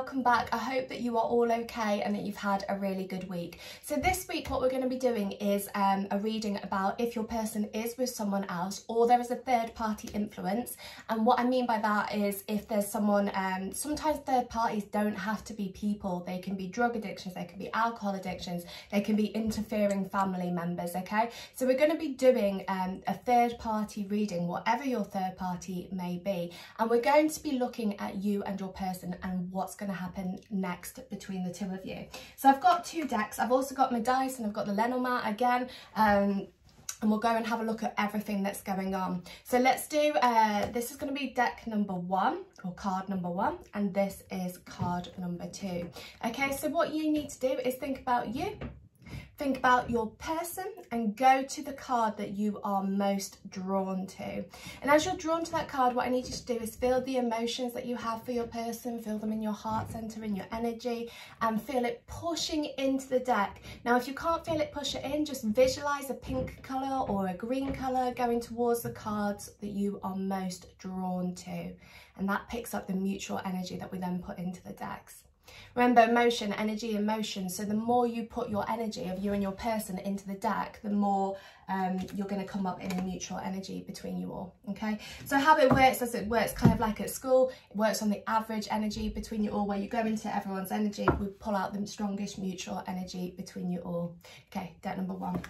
welcome back. I hope that you are all okay and that you've had a really good week. So this week what we're going to be doing is um, a reading about if your person is with someone else or there is a third party influence and what I mean by that is if there's someone, um, sometimes third parties don't have to be people, they can be drug addictions, they can be alcohol addictions, they can be interfering family members, okay? So we're going to be doing um, a third party reading, whatever your third party may be, and we're going to be looking at you and your person and what's going to happen next between the two of you. So I've got two decks. I've also got my dice and I've got the Lenormand again. Um, and we'll go and have a look at everything that's going on. So let's do, uh, this is going to be deck number one or card number one and this is card number two. Okay, so what you need to do is think about you Think about your person and go to the card that you are most drawn to. And as you're drawn to that card, what I need you to do is feel the emotions that you have for your person, feel them in your heart center, in your energy, and feel it pushing into the deck. Now, if you can't feel it push it in, just visualize a pink color or a green color going towards the cards that you are most drawn to. And that picks up the mutual energy that we then put into the decks. Remember emotion, energy, emotion. So the more you put your energy of you and your person into the deck, the more um, you're going to come up in a mutual energy between you all. Okay. So how it works as it works kind of like at school, it works on the average energy between you all where you go into everyone's energy, we pull out the strongest mutual energy between you all. Okay, deck number one.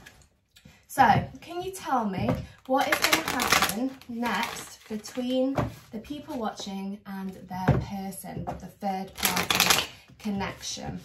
So, can you tell me what is going to happen next between the people watching and their person, the third party connection?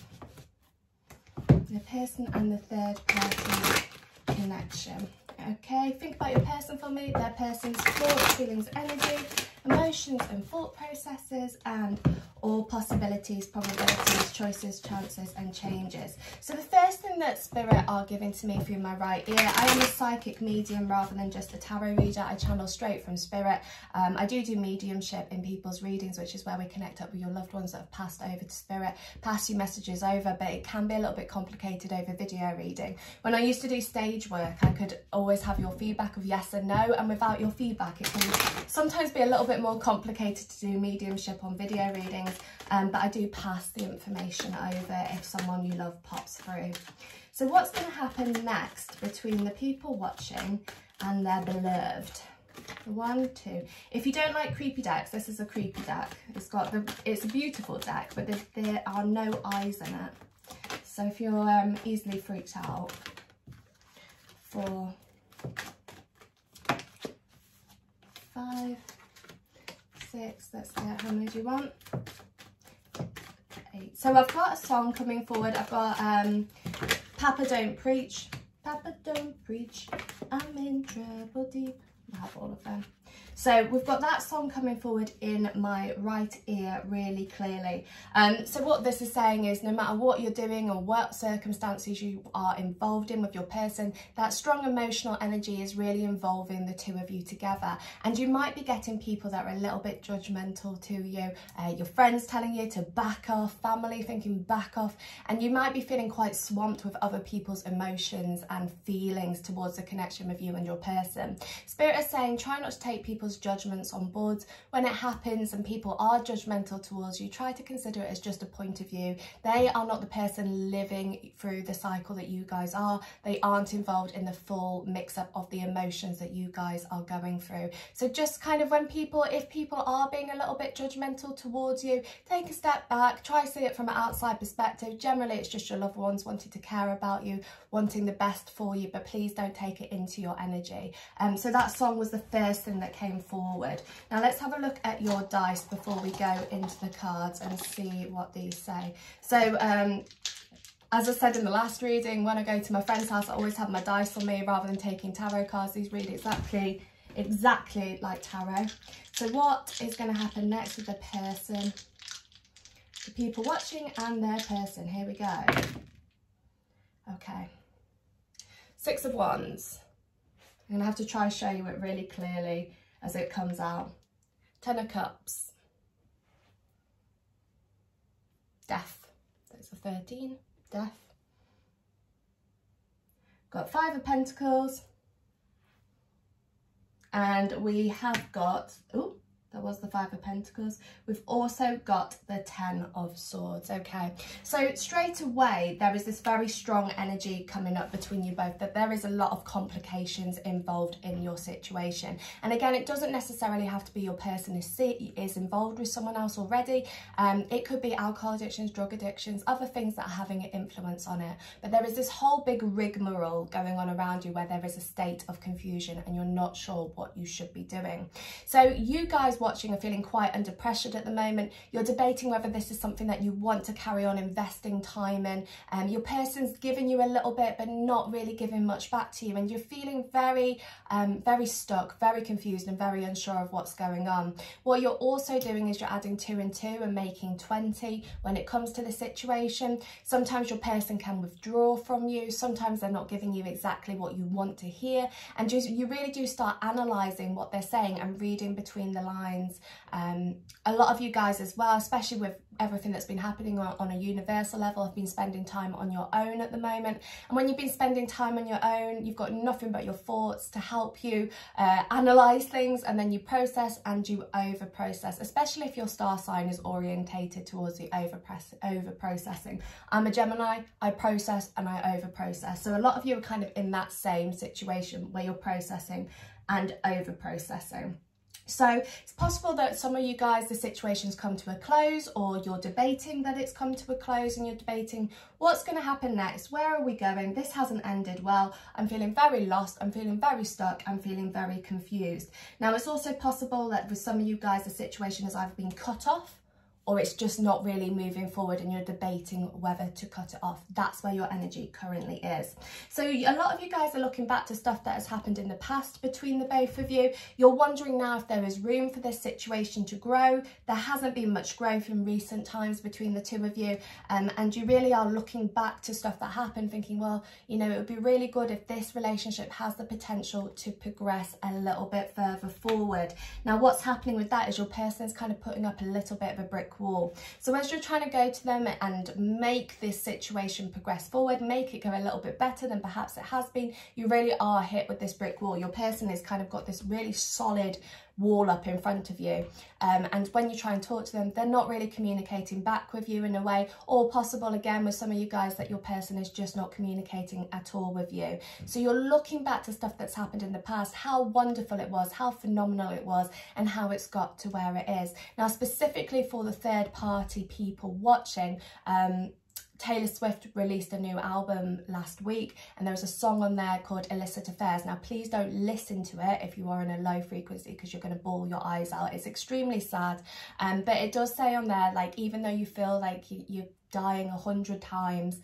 The person and the third party connection. Okay, think about your person for me, their person's thoughts, feelings, energy, emotions and thought processes and all possibilities, probabilities, choices, chances and changes. So the first thing that Spirit are giving to me through my right ear, I am a psychic medium rather than just a tarot reader. I channel straight from Spirit. Um, I do do mediumship in people's readings, which is where we connect up with your loved ones that have passed over to Spirit, pass your messages over, but it can be a little bit complicated over video reading. When I used to do stage work, I could always have your feedback of yes and no, and without your feedback, it can sometimes be a little bit more complicated to do mediumship on video readings um, but I do pass the information over if someone you love pops through. So what's going to happen next between the people watching and their beloved? One, two. If you don't like creepy decks, this is a creepy deck. It's got the, it's a beautiful deck, but there, there are no eyes in it. So if you're um, easily freaked out, four, five, six, let's get how many do you want? Eight. So I've got a song coming forward. I've got um, Papa Don't Preach. Papa Don't Preach. I'm in trouble deep. I have all of them. So we've got that song coming forward in my right ear really clearly. Um, so what this is saying is no matter what you're doing or what circumstances you are involved in with your person, that strong emotional energy is really involving the two of you together. And you might be getting people that are a little bit judgmental to you, uh, your friends telling you to back off, family thinking back off, and you might be feeling quite swamped with other people's emotions and feelings towards the connection with you and your person. Spirit is saying try not to take people people's judgments on boards. When it happens and people are judgmental towards you, try to consider it as just a point of view. They are not the person living through the cycle that you guys are. They aren't involved in the full mix up of the emotions that you guys are going through. So just kind of when people, if people are being a little bit judgmental towards you, take a step back, try see it from an outside perspective. Generally, it's just your loved ones wanting to care about you, wanting the best for you, but please don't take it into your energy. Um, so that song was the first thing that came forward. Now let's have a look at your dice before we go into the cards and see what these say. So um, as I said in the last reading, when I go to my friend's house, I always have my dice on me rather than taking tarot cards. These read exactly, exactly like tarot. So what is going to happen next with the person, the people watching and their person? Here we go. Okay. Six of Wands. I'm going to have to try and show you it really clearly as it comes out. Ten of Cups. Death. That's a 13. Death. Got Five of Pentacles. And we have got, that was the Five of Pentacles. We've also got the Ten of Swords, okay? So straight away, there is this very strong energy coming up between you both, that there is a lot of complications involved in your situation. And again, it doesn't necessarily have to be your person is, is involved with someone else already. Um, it could be alcohol addictions, drug addictions, other things that are having an influence on it. But there is this whole big rigmarole going on around you where there is a state of confusion and you're not sure what you should be doing. So you guys watching are feeling quite under pressure at the moment. You're debating whether this is something that you want to carry on investing time in. Um, your person's giving you a little bit, but not really giving much back to you. And you're feeling very, um, very stuck, very confused and very unsure of what's going on. What you're also doing is you're adding two and two and making 20 when it comes to the situation. Sometimes your person can withdraw from you. Sometimes they're not giving you exactly what you want to hear. And you, you really do start analysing what they're saying and reading between the lines. Um, a lot of you guys as well, especially with everything that's been happening on, on, a universal level have been spending time on your own at the moment. And when you've been spending time on your own you've got nothing but your thoughts to help you uh, analyze things and then you process and you over process especially if your star sign is orientated towards the over processing i'm a gemini i process and i over process so a lot of you are kind of in that same situation where you're processing and over processing so it's possible that some of you guys, the situation's come to a close or you're debating that it's come to a close and you're debating what's going to happen next? Where are we going? This hasn't ended well. I'm feeling very lost. I'm feeling very stuck. I'm feeling very confused. Now, it's also possible that with some of you guys, the situation has either been cut off or it's just not really moving forward and you're debating whether to cut it off. That's where your energy currently is. So a lot of you guys are looking back to stuff that has happened in the past between the both of you. You're wondering now if there is room for this situation to grow. There hasn't been much growth in recent times between the two of you. Um, and you really are looking back to stuff that happened thinking, well, you know, it would be really good if this relationship has the potential to progress a little bit further forward. Now, what's happening with that is your person is kind of putting up a little bit of a brick wall. So as you're trying to go to them and make this situation progress forward, make it go a little bit better than perhaps it has been, you really are hit with this brick wall. Your person has kind of got this really solid wall up in front of you. Um, and when you try and talk to them, they're not really communicating back with you in a way, or possible again with some of you guys that your person is just not communicating at all with you. So you're looking back to stuff that's happened in the past, how wonderful it was, how phenomenal it was, and how it's got to where it is. Now, specifically for the third party people watching, um, Taylor Swift released a new album last week and there was a song on there called Illicit Affairs. Now, please don't listen to it if you are in a low frequency because you're going to bawl your eyes out. It's extremely sad. Um, but it does say on there, like, even though you feel like you, you're dying a hundred times,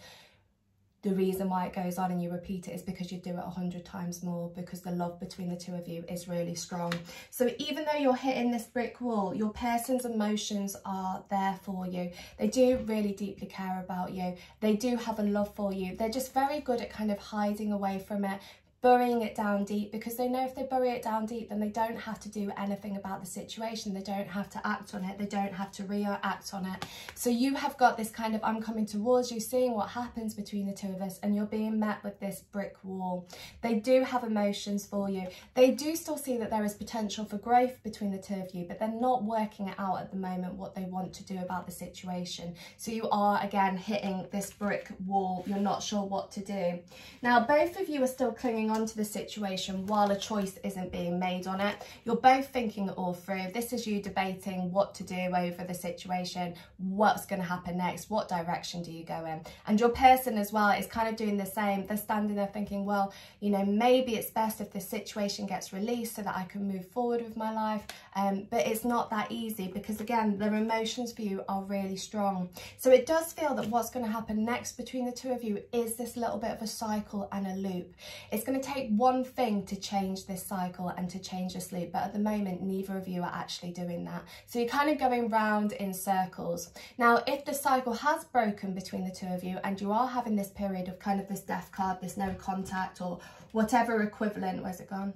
the reason why it goes on and you repeat it is because you do it a hundred times more because the love between the two of you is really strong. So even though you're hitting this brick wall, your person's emotions are there for you. They do really deeply care about you. They do have a love for you. They're just very good at kind of hiding away from it, burying it down deep because they know if they bury it down deep then they don't have to do anything about the situation. They don't have to act on it. They don't have to react on it. So you have got this kind of i'm coming towards you seeing what happens between the two of us and you're being met with this brick wall. They do have emotions for you. They do still see that there is potential for growth between the two of you but they're not working it out at the moment what they want to do about the situation. So you are again hitting this brick wall. You're not sure what to do. Now both of you are still clinging onto the situation while a choice isn't being made on it. You're both thinking it all through. This is you debating what to do over the situation, what's going to happen next, what direction do you go in. And your person as well is kind of doing the same. They're standing there thinking, well, you know, maybe it's best if this situation gets released so that I can move forward with my life. Um, but it's not that easy because again, their emotions for you are really strong. So it does feel that what's going to happen next between the two of you is this little bit of a cycle and a loop. It's going to take one thing to change this cycle and to change this loop, but at the moment, neither of you are actually doing that. So you're kind of going round in circles. Now, if the cycle has broken between the two of you and you are having this period of kind of this death card, this no contact or whatever equivalent, where's it gone?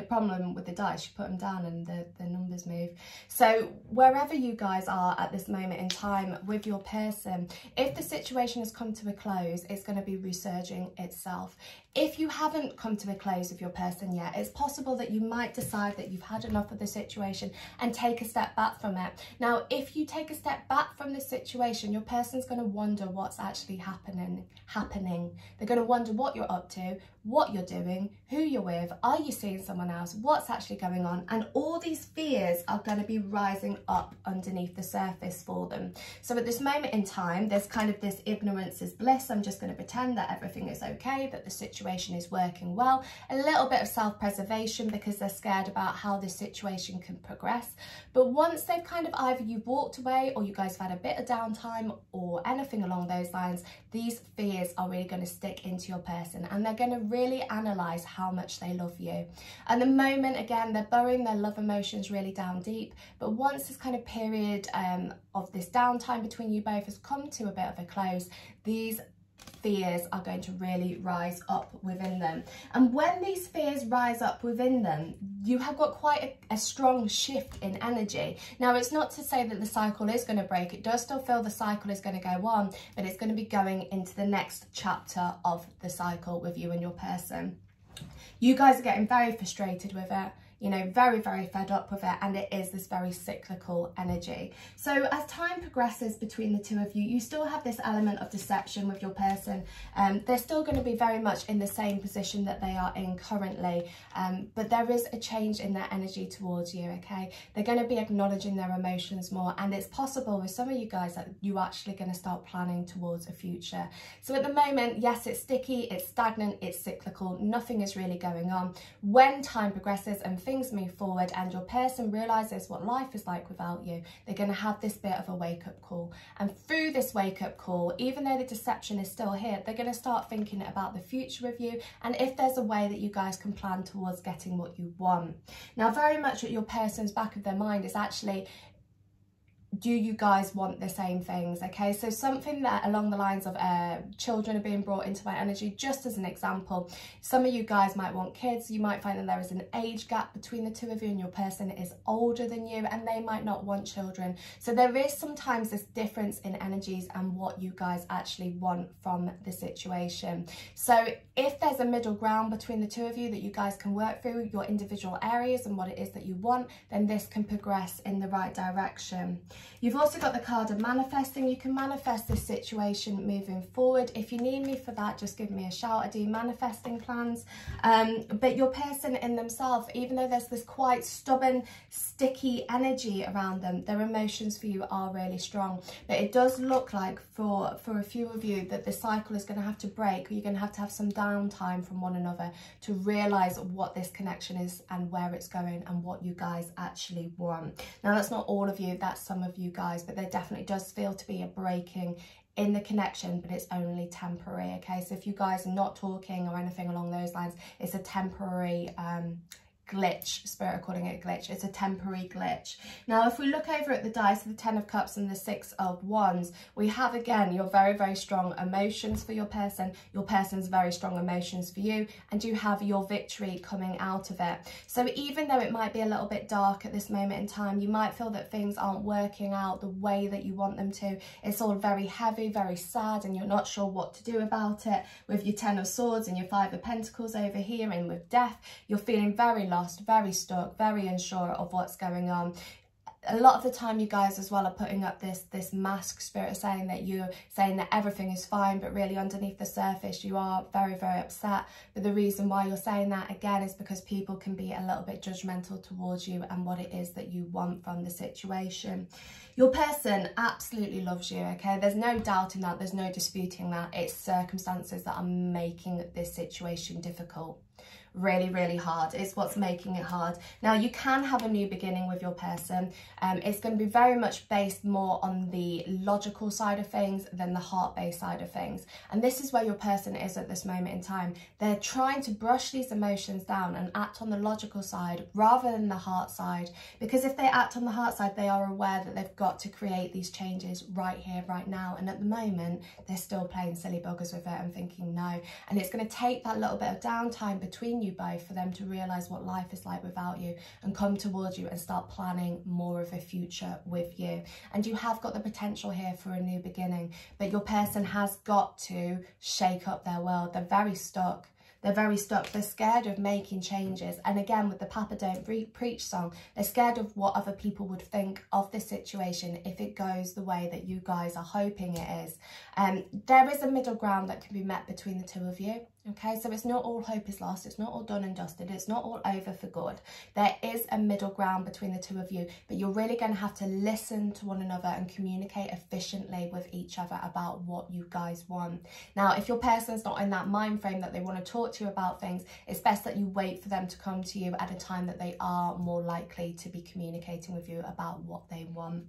Problem with the dice, you put them down and the, the numbers move. So wherever you guys are at this moment in time with your person, if the situation has come to a close, it's going to be resurging itself. If you haven't come to a close with your person yet, it's possible that you might decide that you've had enough of the situation and take a step back from it. Now, if you take a step back from the situation, your person's going to wonder what's actually happening. Happening. They're going to wonder what you're up to, what you're doing, who you're with, are you seeing someone else, what's actually going on, and all these fears are going to be rising up underneath the surface for them. So at this moment in time, there's kind of this ignorance is bliss. I'm just going to pretend that everything is okay, that the situation situation is working well, a little bit of self-preservation because they're scared about how this situation can progress. But once they've kind of either you've walked away or you guys have had a bit of downtime or anything along those lines, these fears are really going to stick into your person and they're going to really analyze how much they love you. And the moment, again, they're burying their love emotions really down deep. But once this kind of period um, of this downtime between you both has come to a bit of a close, these fears are going to really rise up within them. And when these fears rise up within them, you have got quite a, a, strong shift in energy. Now, it's not to say that the cycle is going to break. It does still feel the cycle is going to go on, but it's going to be going into the next chapter of the cycle with you and your person. You guys are getting very frustrated with it you know, very, very fed up with it and it is this very cyclical energy. So as time progresses between the two of you, you still have this element of deception with your person. Um, they're still going to be very much in the same position that they are in currently, um, but there is a change in their energy towards you, okay? They're going to be acknowledging their emotions more and it's possible with some of you guys that you're actually going to start planning towards a future. So at the moment, yes, it's sticky, it's stagnant, it's cyclical, nothing is really going on. When time progresses and things move forward and your person realizes what life is like without you, they're going to have this bit of a wake up call. And through this wake up call, even though the deception is still here, they're going to start thinking about the future with you and if there's a way that you guys can plan towards getting what you want. Now, very much at your person's back of their mind is actually do you guys want the same things? Okay so something that along the lines of uh, children are being brought into my energy just as an example some of you guys might want kids. You might find that there is an age gap between the two of you and your person is older than you and they might not want children. So there is sometimes this difference in energies and what you guys actually want from the situation. So if there's a middle ground between the two of you that you guys can work through your individual areas and what it is that you want then this can progress in the right direction You've also got the card of manifesting. You can manifest this situation moving forward. If you need me for that, just give me a shout. I do manifesting plans. Um, but your person in themselves, even though there's this quite stubborn, sticky energy around them, their emotions for you are really strong. But it does look like for, for a few of you that the cycle is going to have to break you're going to have to have some downtime from one another to realise what this connection is and where it's going and what you guys actually want. Now, that's not all of you. That's some of of you guys, but there definitely does feel to be a breaking in the connection, but it's only temporary, okay? So if you guys are not talking or anything along those lines, it's a temporary um, glitch, Spirit are calling it glitch. It's a temporary glitch. Now, if we look over at the dice, the Ten of Cups and the Six of Wands, we have again your very, very strong emotions for your person, your person's very strong emotions for you, and you have your victory coming out of it. So even though it might be a little bit dark at this moment in time, you might feel that things aren't working out the way that you want them to. It's all very heavy, very sad, and you're not sure what to do about it. With your Ten of Swords and your Five of Pentacles over here, and with Death, you're feeling very lost, very stuck, very unsure of what's going on. A lot of the time you guys as well are putting up this this mask spirit saying that you're saying that everything is fine but really underneath the surface you are very very upset. But the reason why you're saying that again is because people can be a little bit judgmental towards you and what it is that you want from the situation. Your person absolutely loves you okay? There's no doubt in that there's no disputing that. It's circumstances that are making this situation difficult really, really hard. It's what's making it hard. Now, you can have a new beginning with your person. Um, it's going to be very much based more on the logical side of things than the heart-based side of things. And this is where your person is at this moment in time. They're trying to brush these emotions down and act on the logical side rather than the heart side. Because if they act on the heart side, they are aware that they've got to create these changes right here, right now. And at the moment, they're still playing silly buggers with it and thinking no. And it's going to take that little bit of downtime between you both for them to realize what life is like without you and come towards you and start planning more of a future with you. And you have got the potential here for a new beginning, but your person has got to shake up their world. They're very stuck they're very stuck. They're scared of making changes. And again, with the Papa Don't Preach song, they're scared of what other people would think of this situation if it goes the way that you guys are hoping it is. Um, there is a middle ground that can be met between the two of you. Okay, so it's not all hope is lost. It's not all done and dusted. It's not all over for good. There is a middle ground between the two of you, but you're really going to have to listen to one another and communicate efficiently with each other about what you guys want. Now, if your person's not in that mind frame that they want to talk to you about things, it's best that you wait for them to come to you at a time that they are more likely to be communicating with you about what they want.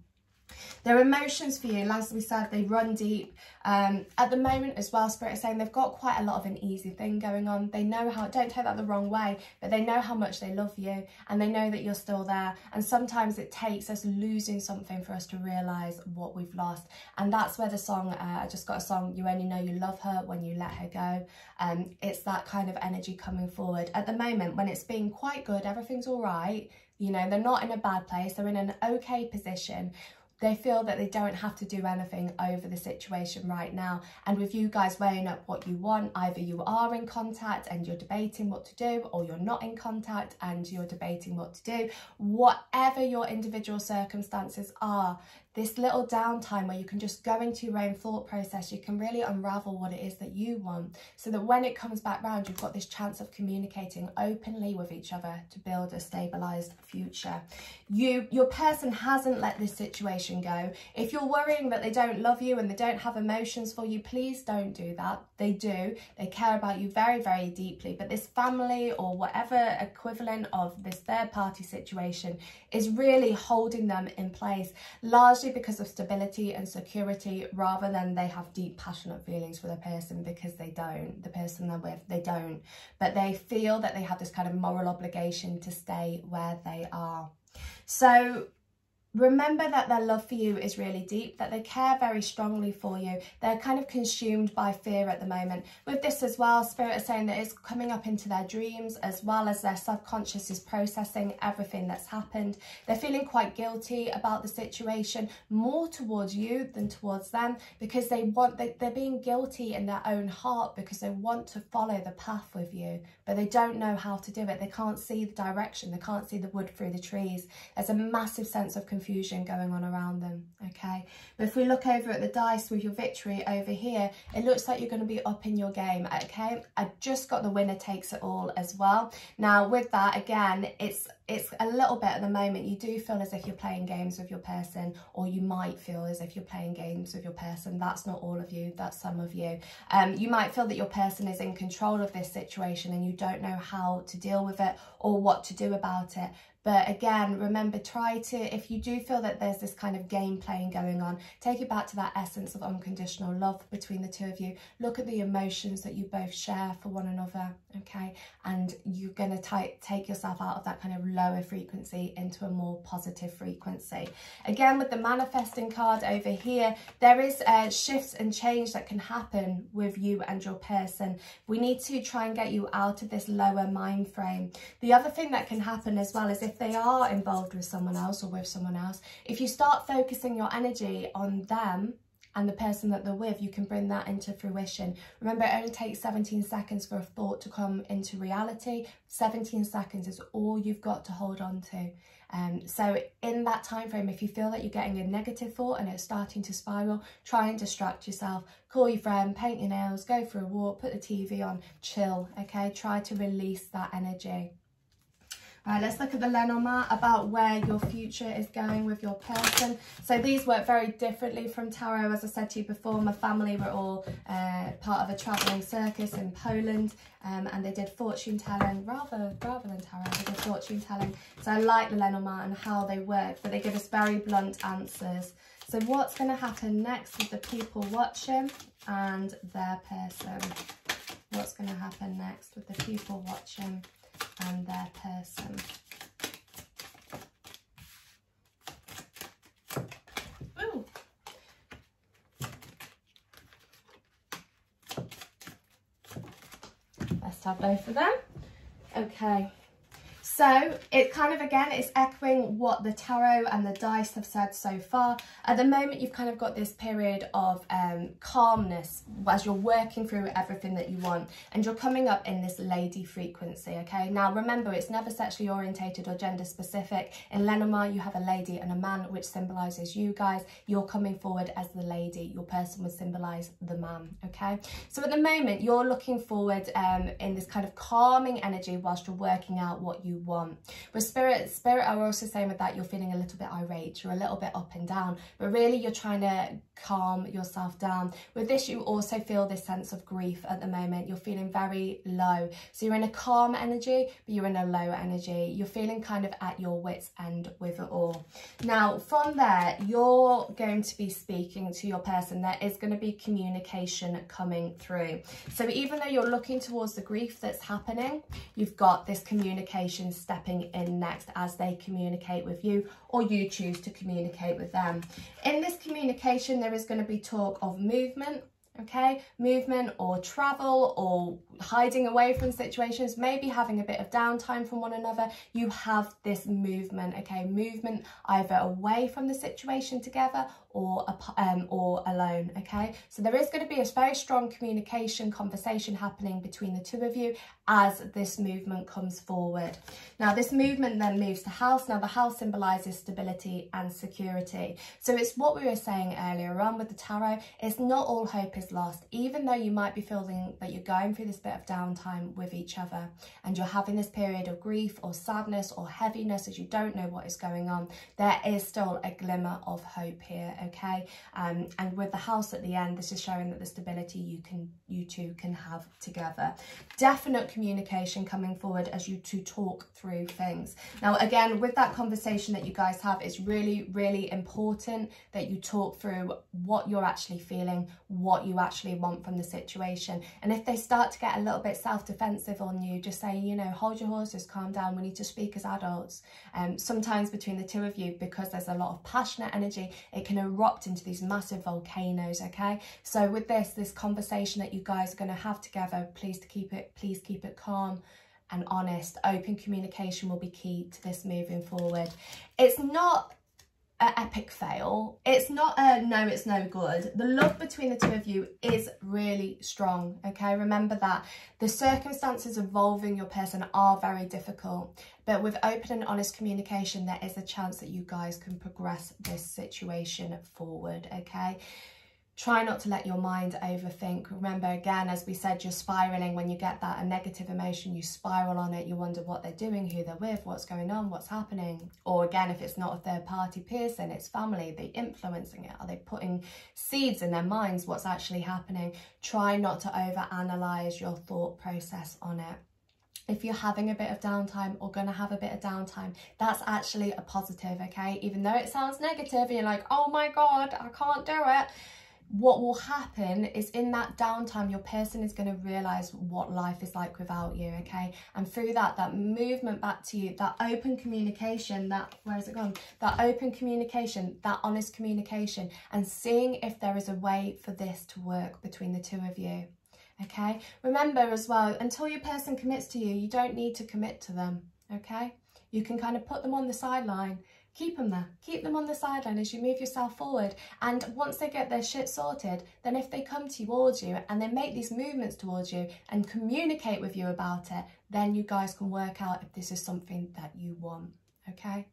Their emotions for you, as we said, they run deep. Um, at the moment as well, Spirit is saying they've got quite a lot of an easy thing going on. They know how, don't take that the wrong way, but they know how much they love you and they know that you're still there. And sometimes it takes us losing something for us to realise what we've lost. And that's where the song, uh, I just got a song, You Only Know You Love Her When You Let Her Go. Um, it's that kind of energy coming forward. At the moment, when it's been quite good, everything's all right, you know, they're not in a bad place, they're in an okay position they feel that they don't have to do anything over the situation right now. And with you guys weighing up what you want, either you are in contact and you're debating what to do, or you're not in contact and you're debating what to do. Whatever your individual circumstances are, this little downtime where you can just go into your own thought process, you can really unravel what it is that you want so that when it comes back round, you've got this chance of communicating openly with each other to build a stabilised future. You, Your person hasn't let this situation go. If you're worrying that they don't love you and they don't have emotions for you, please don't do that. They do. They care about you very, very deeply. But this family or whatever equivalent of this third party situation is really holding them in place, largely because of stability and security, rather than they have deep, passionate feelings for the person because they don't. The person they're with, they don't. But they feel that they have this kind of moral obligation to stay where they are. So remember that their love for you is really deep, that they care very strongly for you. They're kind of consumed by fear at the moment. With this as well, Spirit is saying that it's coming up into their dreams as well as their subconscious is processing everything that's happened. They're feeling quite guilty about the situation, more towards you than towards them because they want, they, they're being guilty in their own heart because they want to follow the path with you, but they don't know how to do it. They can't see the direction. They can't see the wood through the trees. There's a massive sense of confusion confusion going on around them, okay? But if we look over at the dice with your victory over here, it looks like you're going to be up in your game, okay? I just got the winner takes it all as well. Now, with that, again, it's it's a little bit at the moment you do feel as if you're playing games with your person or you might feel as if you're playing games with your person that's not all of you that's some of you um, you might feel that your person is in control of this situation and you don't know how to deal with it or what to do about it but again, remember, try to, if you do feel that there's this kind of game playing going on, take it back to that essence of unconditional love between the two of you. Look at the emotions that you both share for one another, okay? And you're going to take yourself out of that kind of lower frequency into a more positive frequency. Again, with the manifesting card over here, there is uh, shifts and change that can happen with you and your person. We need to try and get you out of this lower mind frame. The other thing that can happen as well is if if they are involved with someone else or with someone else, if you start focusing your energy on them and the person that they're with, you can bring that into fruition. Remember, it only takes 17 seconds for a thought to come into reality. 17 seconds is all you've got to hold on to. Um, so in that time frame, if you feel that you're getting a negative thought and it's starting to spiral, try and distract yourself. Call your friend, paint your nails, go for a walk, put the TV on, chill, okay? Try to release that energy. Right, let's look at the Lenormand about where your future is going with your person. So these work very differently from tarot. As I said to you before, my family were all uh, part of a travelling circus in Poland um, and they did fortune telling rather, rather than tarot, they did fortune telling. So I like the Lenormand and how they work, but they give us very blunt answers. So what's going to happen next with the people watching and their person? What's going to happen next with the people watching and their person. Let's have both of them. Okay. So it kind of, again, it's echoing what the tarot and the dice have said so far. At the moment, you've kind of got this period of um, calmness as you're working through everything that you want and you're coming up in this lady frequency, okay? Now, remember, it's never sexually orientated or gender specific. In Lenormand, you have a lady and a man, which symbolises you guys. You're coming forward as the lady. Your person would symbolise the man, okay? So at the moment, you're looking forward um, in this kind of calming energy whilst you're working out what you you want. With spirit, spirit are also saying with that you're feeling a little bit irate, you're a little bit up and down, but really you're trying to calm yourself down. With this, you also feel this sense of grief at the moment. You're feeling very low. So you're in a calm energy, but you're in a low energy. You're feeling kind of at your wits end with it all. Now, from there, you're going to be speaking to your person. There is going to be communication coming through. So even though you're looking towards the grief that's happening, you've got this communication stepping in next as they communicate with you or you choose to communicate with them. In this communication, there is going to be talk of movement, okay? Movement or travel or hiding away from situations maybe having a bit of downtime from one another. You have this movement okay? Movement either away from the situation together or um, or alone okay? So there is going to be a very strong communication conversation happening between the two of you as this movement comes forward. Now this movement then moves to house. Now the house symbolizes stability and security. So it's what we were saying earlier on with the tarot. It's not all hope lost. Even though you might be feeling that you're going through this bit of downtime with each other and you're having this period of grief or sadness or heaviness as you don't know what is going on there is still a glimmer of hope here okay? Um, and with the house at the end this is showing that the stability you can you two can have together. Definite communication coming forward as you two talk through things. Now again with that conversation that you guys have it's really really important that you talk through what you're actually feeling what you actually want from the situation. And if they start to get a little bit self-defensive on you just say you know hold your horses calm down we need to speak as adults. Um sometimes between the two of you because there's a lot of passionate energy it can erupt into these massive volcanoes okay? So with this this conversation that you guys are going to have together please to keep it please keep it calm and honest. Open communication will be key to this moving forward. It's not an epic fail. It's not a no, it's no good. The love between the two of you is really strong, okay? Remember that. The circumstances involving your person are very difficult, but with open and honest communication, there is a chance that you guys can progress this situation forward, okay? Try not to let your mind overthink. Remember again as we said you're spiraling when you get that a negative emotion you spiral on it you wonder what they're doing who they're with what's going on what's happening. Or again if it's not a third party person it's family they influencing it are they putting seeds in their minds what's actually happening? Try not to overanalyze your thought process on it. If you're having a bit of downtime or going to have a bit of downtime, that's actually a positive, okay? Even though it sounds negative and you're like, oh my God, I can't do it what will happen is in that downtime your person is going to realize what life is like without you okay? And through that that movement back to you that open communication that where has it gone? That open communication that honest communication and seeing if there is a way for this to work between the two of you okay? Remember as well until your person commits to you you don't need to commit to them okay? You can kind of put them on the sideline keep them there. Keep them on the sideline as you move yourself forward. And once they get their shit sorted, then if they come towards you and they make these movements towards you and communicate with you about it, then you guys can work out if this is something that you want, okay?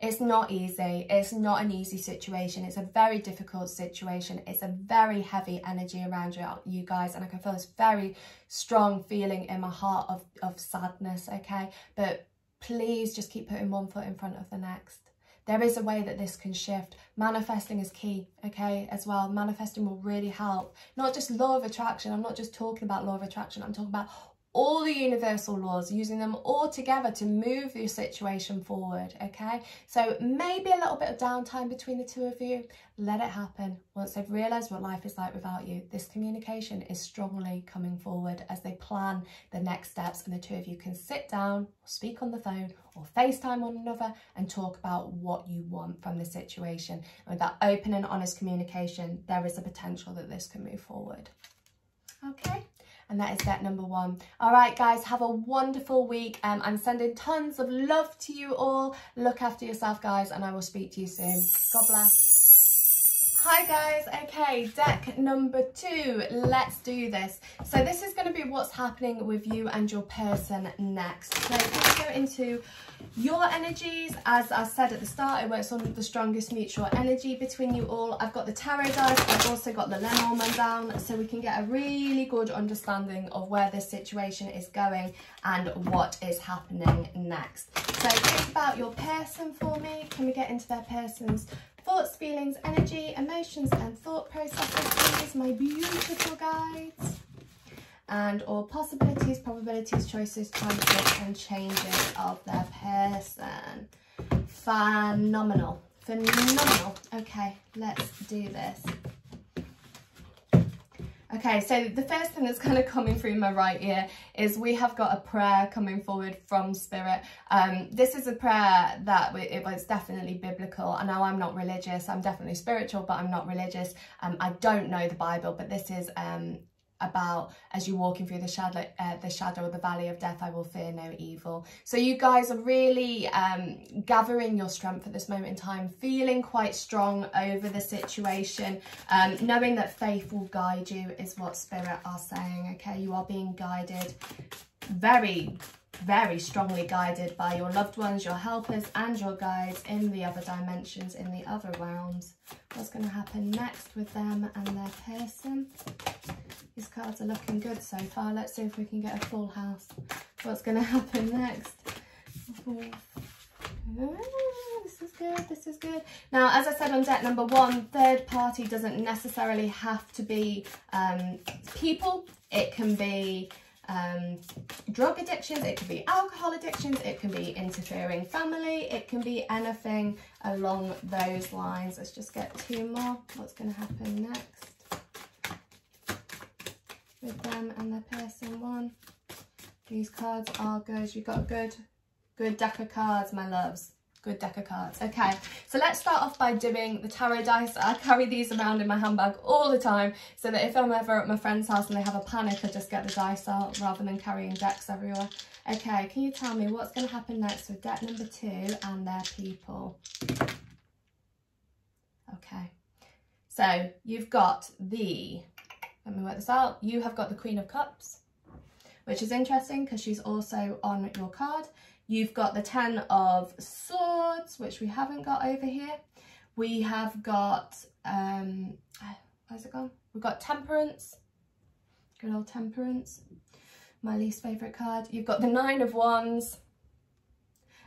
It's not easy. It's not an easy situation. It's a very difficult situation. It's a very heavy energy around you, you guys. And I can feel this very strong feeling in my heart of, of sadness, okay? But please just keep putting one foot in front of the next. There is a way that this can shift. Manifesting is key, okay, as well. Manifesting will really help. Not just law of attraction. I'm not just talking about law of attraction. I'm talking about all the universal laws, using them all together to move your situation forward, okay? So maybe a little bit of downtime between the two of you, let it happen. Once they've realised what life is like without you, this communication is strongly coming forward as they plan the next steps and the two of you can sit down, speak on the phone or FaceTime one another and talk about what you want from the situation. And with that open and honest communication, there is a potential that this can move forward. Okay? And that is deck number one. All right, guys, have a wonderful week. Um, I'm sending tons of love to you all. Look after yourself, guys, and I will speak to you soon. God bless. Hi guys, okay, deck number two, let's do this. So this is going to be what's happening with you and your person next. So let's go into your energies. As I said at the start, it works on the strongest mutual energy between you all. I've got the tarot dice, I've also got the Lenormand down, so we can get a really good understanding of where this situation is going and what is happening next. So think about your person for me. Can we get into their person's Thoughts, feelings, energy, emotions and thought processes, please, my beautiful guides. And all possibilities, probabilities, choices, conflicts and changes of their person. Phenomenal. Phenomenal. Okay, let's do this. Okay, so the first thing that's kind of coming through my right ear is we have got a prayer coming forward from Spirit. Um, this is a prayer that it was definitely biblical. I know I'm not religious, I'm definitely spiritual, but I'm not religious. Um, I don't know the Bible, but this is um, about as you're walking through the shadow uh, the shadow of the valley of death i will fear no evil. So you guys are really um, gathering your strength at this moment in time feeling quite strong over the situation um, knowing that faith will guide you is what spirit are saying okay? You are being guided very very strongly guided by your loved ones, your helpers and your guides in the other dimensions, in the other realms. What's going to happen next with them and their person? These cards are looking good so far. Let's see if we can get a full house. What's going to happen next? this is good, this is good. Now, as I said on deck number one, third party doesn't necessarily have to be um, people. It can be um, drug addictions, it can be alcohol addictions, it can be interfering family, it can be anything along those lines. Let's just get two more. What's going to happen next with them and their person one? These cards are good. You've got a good, good deck of cards, my loves good deck of cards. Okay, so let's start off by doing the tarot dice. I carry these around in my handbag all the time so that if I'm ever at my friend's house and they have a panic, I just get the dice out rather than carrying decks everywhere. Okay, can you tell me what's going to happen next with deck number two and their people? Okay, so you've got the, let me work this out, you have got the Queen of Cups, which is interesting because she's also on your card. You've got the Ten of Swords, which we haven't got over here. We have got, um, where's it gone? We've got Temperance, good old Temperance, my least favourite card. You've got the Nine of Wands,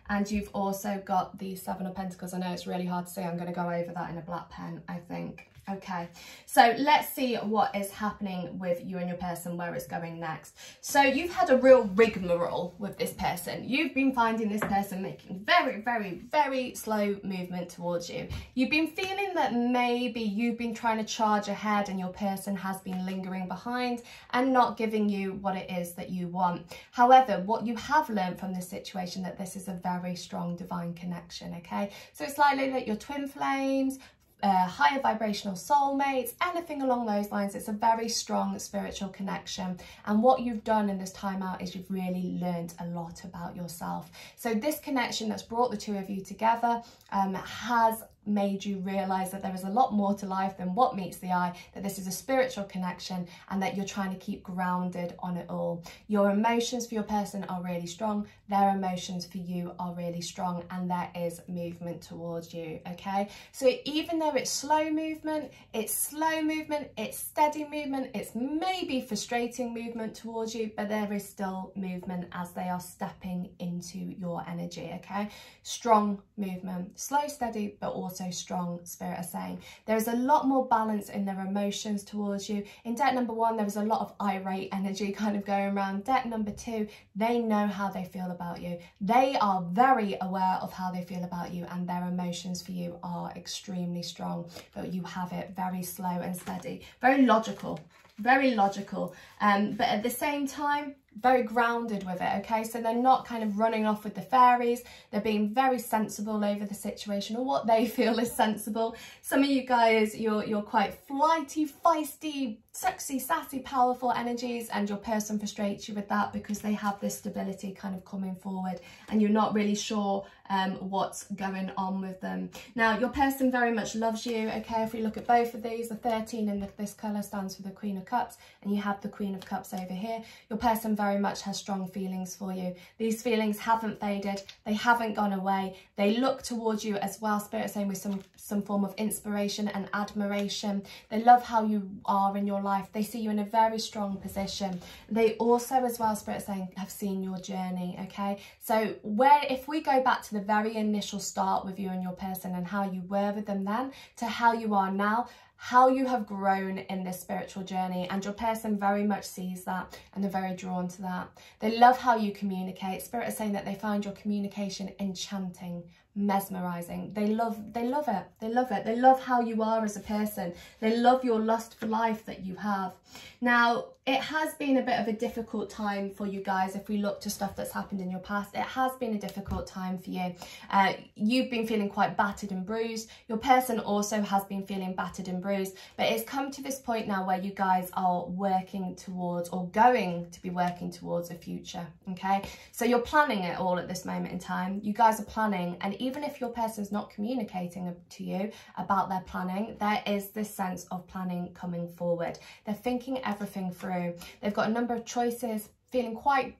and you've also got the Seven of Pentacles. I know it's really hard to see. I'm going to go over that in a black pen, I think. Okay, so let's see what is happening with you and your person, where it's going next. So you've had a real rigmarole with this person. You've been finding this person making very, very, very slow movement towards you. You've been feeling that maybe you've been trying to charge ahead and your person has been lingering behind and not giving you what it is that you want. However, what you have learned from this situation that this is a very strong divine connection, okay? So it's likely that your twin flames, uh, higher vibrational soulmates, anything along those lines. It's a very strong spiritual connection. And what you've done in this time out is you've really learned a lot about yourself. So this connection that's brought the two of you together um, has made you realize that there is a lot more to life than what meets the eye, that this is a spiritual connection and that you're trying to keep grounded on it all. Your emotions for your person are really strong, their emotions for you are really strong and there is movement towards you, okay? So even though it's slow movement, it's slow movement, it's steady movement, it's maybe frustrating movement towards you, but there is still movement as they are stepping into your energy, okay? Strong movement, slow, steady, but also strong, Spirit are saying. There is a lot more balance in their emotions towards you. In deck number one, there was a lot of irate energy kind of going around. Deck number two, they know how they feel about you. They are very aware of how they feel about you and their emotions for you are extremely strong, but you have it very slow and steady, very logical, very logical. Um, but at the same time, very grounded with it, okay? So they're not kind of running off with the fairies. They're being very sensible over the situation or what they feel is sensible. Some of you guys, you're, you're quite flighty, feisty, sexy, sassy, powerful energies and your person frustrates you with that because they have this stability kind of coming forward and you're not really sure um, what's going on with them. Now, your person very much loves you, okay? If we look at both of these, the 13 in the, this colour stands for the Queen of Cups and you have the Queen of Cups over here. Your person very much has strong feelings for you. These feelings haven't faded. They haven't gone away. They look towards you as well, Spirit saying with some, some form of inspiration and admiration. They love how you are in your life. They see you in a very strong position. They also as well, Spirit saying, have seen your journey, okay? So where, if we go back to the very initial start with you and your person and how you were with them then to how you are now, how you have grown in this spiritual journey and your person very much sees that and they're very drawn to that. They love how you communicate. Spirit is saying that they find your communication enchanting, mesmerizing. They love they love it. They love it. They love how you are as a person. They love your lust for life that you have. Now, it has been a bit of a difficult time for you guys if we look to stuff that's happened in your past. It has been a difficult time for you. Uh, you've been feeling quite battered and bruised. Your person also has been feeling battered and bruised. But it's come to this point now where you guys are working towards or going to be working towards a future, okay? So you're planning it all at this moment in time. You guys are planning and even if your person's not communicating to you about their planning, there is this sense of planning coming forward. They're thinking everything through. They've got a number of choices, feeling quite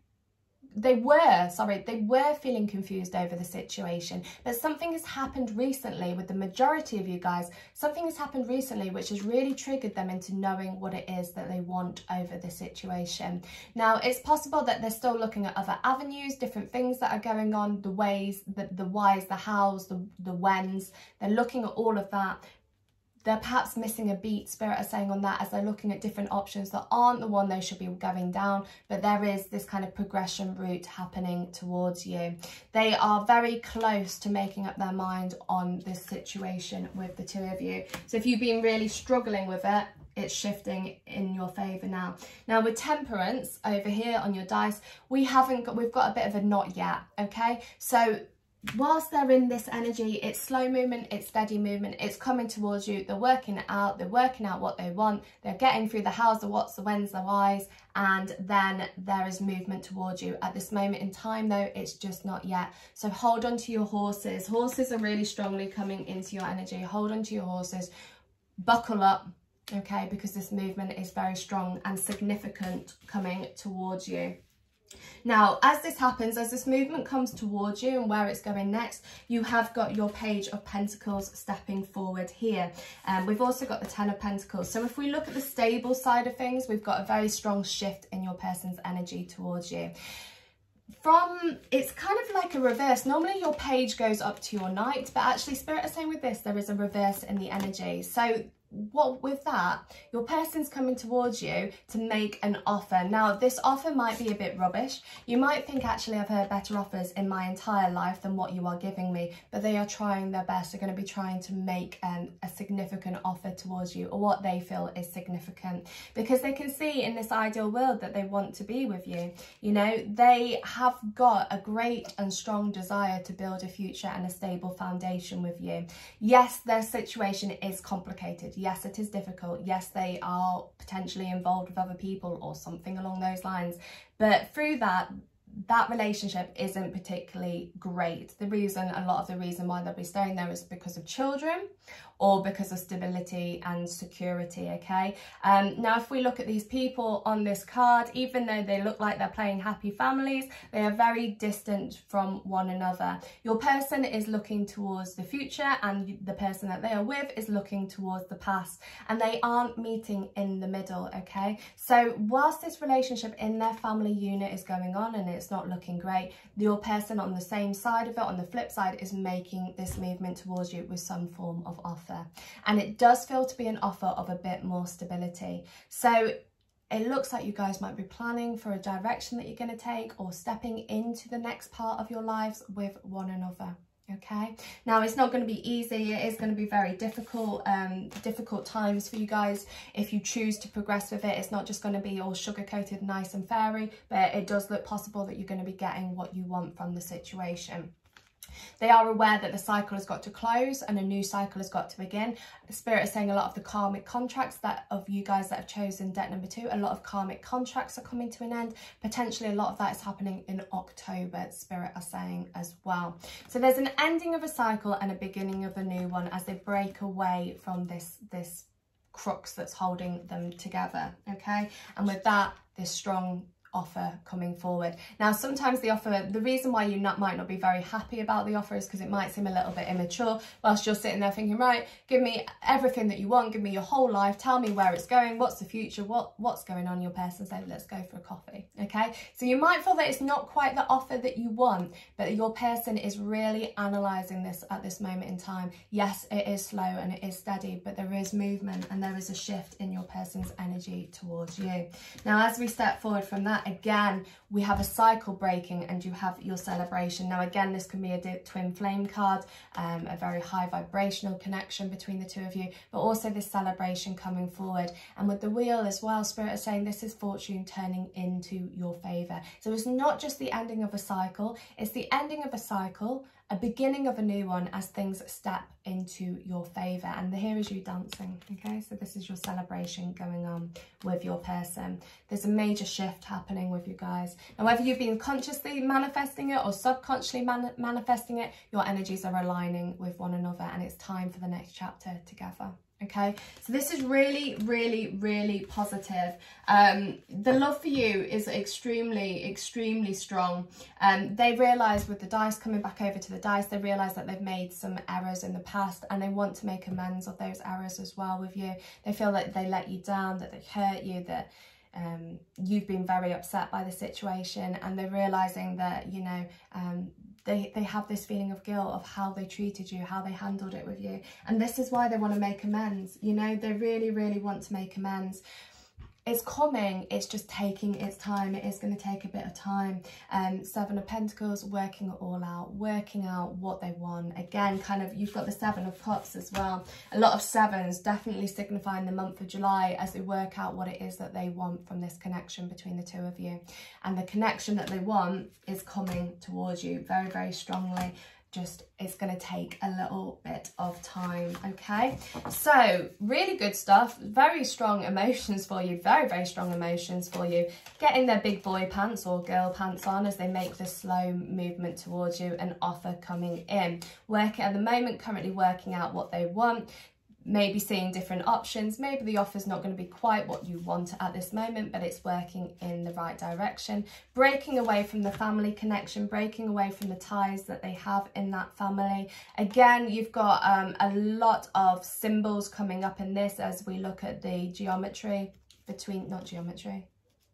they were, sorry, they were feeling confused over the situation, but something has happened recently with the majority of you guys, something has happened recently which has really triggered them into knowing what it is that they want over the situation. Now, it's possible that they're still looking at other avenues, different things that are going on, the ways, the, the whys, the hows, the, the whens, they're looking at all of that, they're perhaps missing a beat, Spirit are saying on that as they're looking at different options that aren't the one they should be going down, but there is this kind of progression route happening towards you. They are very close to making up their mind on this situation with the two of you. So if you've been really struggling with it, it's shifting in your favor now. Now with temperance over here on your dice, we haven't got, we've got a bit of a not yet, okay? So whilst they're in this energy, it's slow movement, it's steady movement, it's coming towards you, they're working it out, they're working out what they want, they're getting through the hows, the whats, the whens, the whys, and then there is movement towards you. At this moment in time though, it's just not yet. So hold on to your horses. Horses are really strongly coming into your energy. Hold on to your horses, buckle up, okay, because this movement is very strong and significant coming towards you. Now, as this happens, as this movement comes towards you and where it's going next, you have got your Page of Pentacles stepping forward here. Um, we've also got the Ten of Pentacles. So if we look at the stable side of things, we've got a very strong shift in your person's energy towards you from it's kind of like a reverse normally your page goes up to your knight but actually spirit is saying with this there is a reverse in the energy so what with that your person's coming towards you to make an offer. Now this offer might be a bit rubbish. You might think actually i've heard better offers in my entire life than what you are giving me but they are trying their best. They're going to be trying to make um, a significant offer towards you or what they feel is significant. Because they can see in this ideal world that they want to be with you. You know they have got a great and strong desire to build a future and a stable foundation with you. Yes their situation is complicated yes, it is difficult. Yes, they are potentially involved with other people or something along those lines. But through that, that relationship isn't particularly great. The reason, a lot of the reason why they'll be staying there is because of children or because of stability and security, okay? Um, now, if we look at these people on this card, even though they look like they're playing happy families, they are very distant from one another. Your person is looking towards the future and the person that they are with is looking towards the past and they aren't meeting in the middle, okay? So whilst this relationship in their family unit is going on and it's not looking great, your person on the same side of it, on the flip side, is making this movement towards you with some form of offer offer. And it does feel to be an offer of a bit more stability. So it looks like you guys might be planning for a direction that you're going to take or stepping into the next part of your lives with one another okay? Now it's not going to be easy. It is going to be very difficult um difficult times for you guys if you choose to progress with it. It's not just going to be all sugar coated nice and fairy but it does look possible that you're going to be getting what you want from the situation they are aware that the cycle has got to close and a new cycle has got to begin. Spirit is saying a lot of the karmic contracts that of you guys that have chosen deck number two, a lot of karmic contracts are coming to an end. Potentially a lot of that is happening in October, Spirit are saying as well. So there's an ending of a cycle and a beginning of a new one as they break away from this, this crux that's holding them together, okay? And with that, this strong offer coming forward. Now, sometimes the offer, the reason why you not, might not be very happy about the offer is because it might seem a little bit immature whilst you're sitting there thinking, right, give me everything that you want, give me your whole life, tell me where it's going, what's the future, what what's going on. Your person said, let's go for a coffee, okay? So you might feel that it's not quite the offer that you want, but your person is really analysing this at this moment in time. Yes, it is slow and it is steady, but there is movement and there is a shift in your person's energy towards you. Now, as we step forward from that, again, we have a cycle breaking and you have your celebration. Now, again, this can be a twin flame card, um, a very high vibrational connection between the two of you, but also this celebration coming forward. And with the wheel as well, Spirit is saying this is fortune turning into your favour. So it's not just the ending of a cycle, it's the ending of a cycle a beginning of a new one as things step into your favour. And here is you dancing, okay? So this is your celebration going on with your person. There's a major shift happening with you guys. And whether you've been consciously manifesting it or subconsciously man manifesting it, your energies are aligning with one another and it's time for the next chapter together okay? So this is really really really positive. Um the love for you is extremely extremely strong. Um, they realize with the dice coming back over to the dice they realize that they've made some errors in the past and they want to make amends of those errors as well with you. They feel that they let you down that they hurt you that um, you've been very upset by the situation and they're realizing that you know um, they, they have this feeling of guilt of how they treated you, how they handled it with you. And this is why they want to make amends. You know, they really, really want to make amends it's coming it's just taking its time it is going to take a bit of time. Um seven of pentacles working it all out working out what they want. Again kind of you've got the seven of cups as well. A lot of sevens definitely signifying the month of july as they work out what it is that they want from this connection between the two of you. And the connection that they want is coming towards you very very strongly just it's going to take a little bit of time okay? So really good stuff. Very strong emotions for you. Very very strong emotions for you. Getting their big boy pants or girl pants on as they make the slow movement towards you an offer coming in. Working at the moment currently working out what they want maybe seeing different options. Maybe the offer's not going to be quite what you want at this moment, but it's working in the right direction. Breaking away from the family connection, breaking away from the ties that they have in that family. Again, you've got um, a lot of symbols coming up in this as we look at the geometry between, not geometry,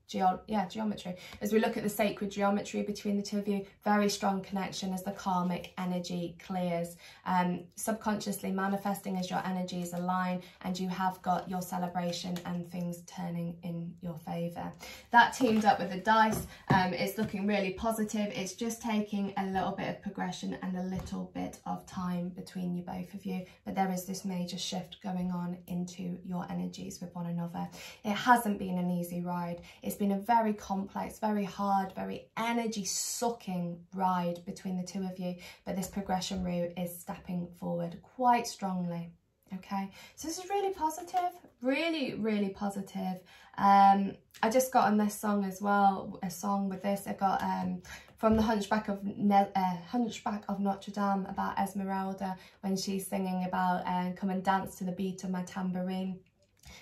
Geo yeah, geometry. As we look at the sacred geometry between the two of you, very strong connection as the karmic energy clears. Um, subconsciously manifesting as your energies align and you have got your celebration and things turning in your favour. That teamed up with the dice, um, it's looking really positive. It's just taking a little bit of progression and a little bit of time between you both of you. But there is this major shift going on into your energies with one another. It hasn't been an easy ride. It's it's been a very complex, very hard, very energy sucking ride between the two of you, but this progression route is stepping forward quite strongly. Okay, so this is really positive, really, really positive. Um, I just got on this song as well, a song with this. I got um, from the Hunchback of ne uh, Hunchback of Notre Dame about Esmeralda when she's singing about uh, come and dance to the beat of my tambourine.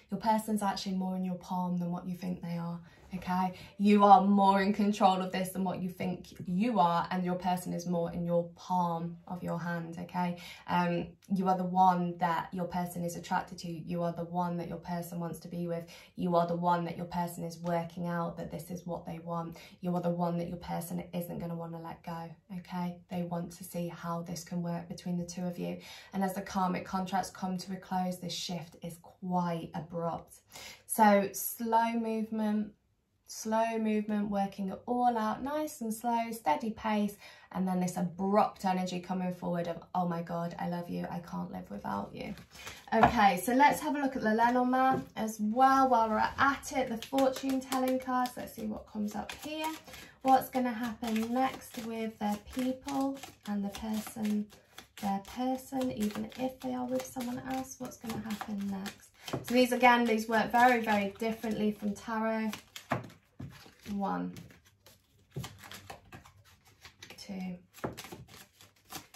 Your person's actually more in your palm than what you think they are okay? You are more in control of this than what you think you are and your person is more in your palm of your hand, okay? Um, you are the one that your person is attracted to. You are the one that your person wants to be with. You are the one that your person is working out that this is what they want. You are the one that your person isn't going to want to let go, okay? They want to see how this can work between the two of you. And as the karmic contracts come to a close, this shift is quite abrupt. So slow movement, slow movement, working it all out, nice and slow, steady pace, and then this abrupt energy coming forward of, oh my God, I love you, I can't live without you. Okay, so let's have a look at the Lenormand as well while we're at it, the fortune telling cards. Let's see what comes up here. What's going to happen next with their people and the person, their person, even if they are with someone else, what's going to happen next? So these, again, these work very, very differently from tarot one, two.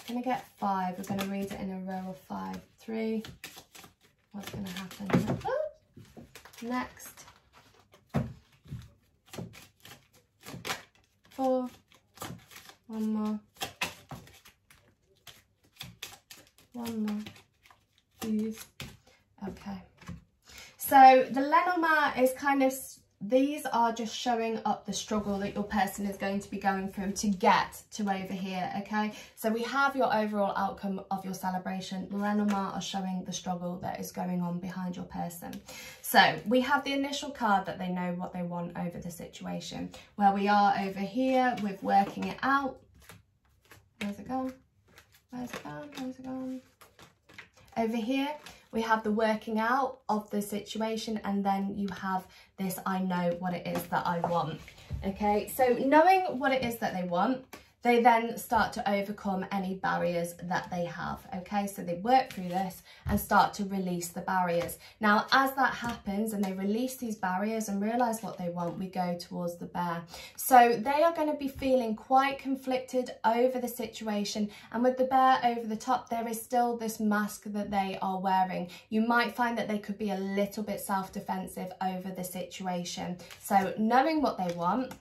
Gonna get five. We're gonna read it in a row of five. Three. What's gonna happen? Oh, next. Four. One more. One more. Okay. So the Lenormand is kind of these are just showing up the struggle that your person is going to be going through to get to over here okay? So we have your overall outcome of your celebration. Lenormand are showing the struggle that is going on behind your person. So we have the initial card that they know what they want over the situation. Where we are over here with working it out. Where's it gone? Where's it gone? Where's it gone? Over here we have the working out of the situation and then you have this I know what it is that I want. Okay, so knowing what it is that they want, they then start to overcome any barriers that they have. Okay, so they work through this and start to release the barriers. Now, as that happens and they release these barriers and realize what they want, we go towards the bear. So they are going to be feeling quite conflicted over the situation. And with the bear over the top, there is still this mask that they are wearing. You might find that they could be a little bit self-defensive over the situation. So knowing what they want,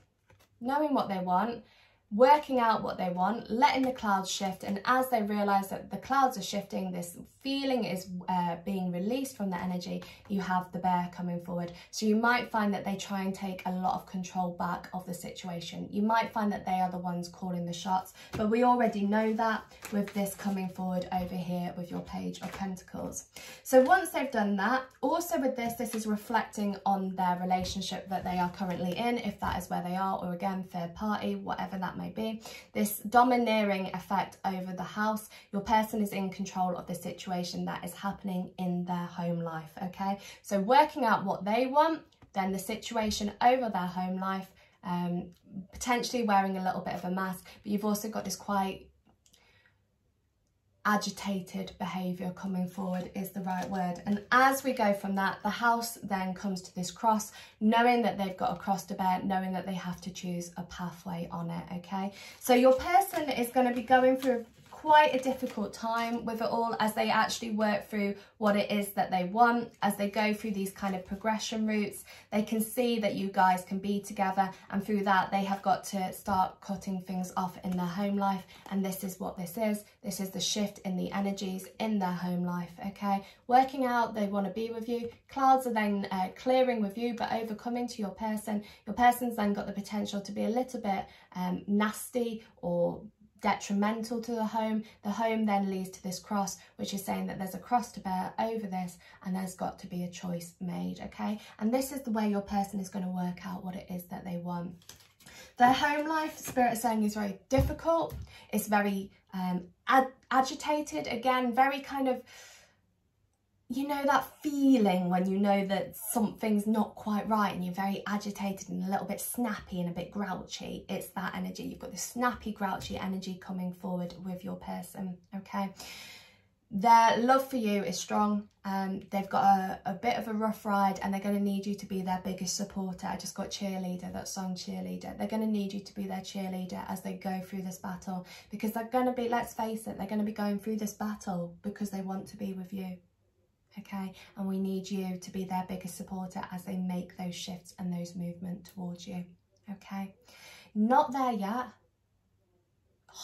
knowing what they want, working out what they want, letting the clouds shift. And as they realize that the clouds are shifting, this feeling is uh, being released from the energy, you have the bear coming forward. So you might find that they try and take a lot of control back of the situation. You might find that they are the ones calling the shots, but we already know that with this coming forward over here with your page of pentacles. So once they've done that, also with this, this is reflecting on their relationship that they are currently in, if that is where they are, or again, third party, whatever that may be. This domineering effect over the house, your person is in control of the situation situation that is happening in their home life, okay? So working out what they want, then the situation over their home life, um, potentially wearing a little bit of a mask, but you've also got this quite agitated behaviour coming forward is the right word. And as we go from that, the house then comes to this cross, knowing that they've got a cross to bear, knowing that they have to choose a pathway on it, okay? So your person is going to be going through quite a difficult time with it all as they actually work through what it is that they want, as they go through these kind of progression routes. They can see that you guys can be together and through that they have got to start cutting things off in their home life and this is what this is. This is the shift in the energies in their home life, okay? Working out they want to be with you. Clouds are then uh, clearing with you but overcoming to your person. Your person's then got the potential to be a little bit um, nasty or detrimental to the home. The home then leads to this cross, which is saying that there's a cross to bear over this and there's got to be a choice made, okay? And this is the way your person is going to work out what it is that they want. Their home life, Spirit is saying, is very difficult. It's very um, ag agitated. Again, very kind of you know that feeling when you know that something's not quite right and you're very agitated and a little bit snappy and a bit grouchy? It's that energy. You've got the snappy grouchy energy coming forward with your person okay? Their love for you is strong. Um they've got a, a bit of a rough ride and they're going to need you to be their biggest supporter. I just got cheerleader that song cheerleader. They're going to need you to be their cheerleader as they go through this battle because they're going to be let's face it they're going to be going through this battle because they want to be with you okay? And we need you to be their biggest supporter as they make those shifts and those movement towards you, okay? Not there yet,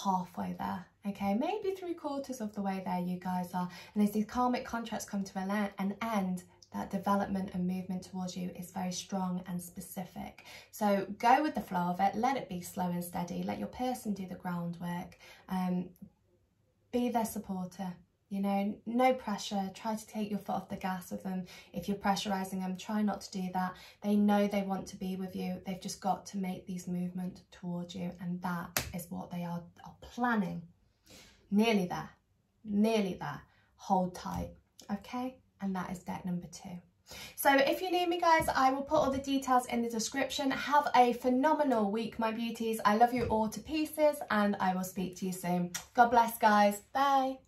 halfway there, okay? Maybe three quarters of the way there you guys are. And as these karmic contracts come to an end, that development and movement towards you is very strong and specific. So go with the flow of it, let it be slow and steady, let your person do the groundwork, um, be their supporter, You know, no pressure. Try to take your foot off the gas with them. If you're pressurizing them, try not to do that. They know they want to be with you. They've just got to make these movements towards you. And that is what they are, are planning. Nearly there. Nearly there. Hold tight. Okay? And that is deck number two. So if you need me guys, I will put all the details in the description. Have a phenomenal week, my beauties. I love you all to pieces and I will speak to you soon. God bless guys. Bye.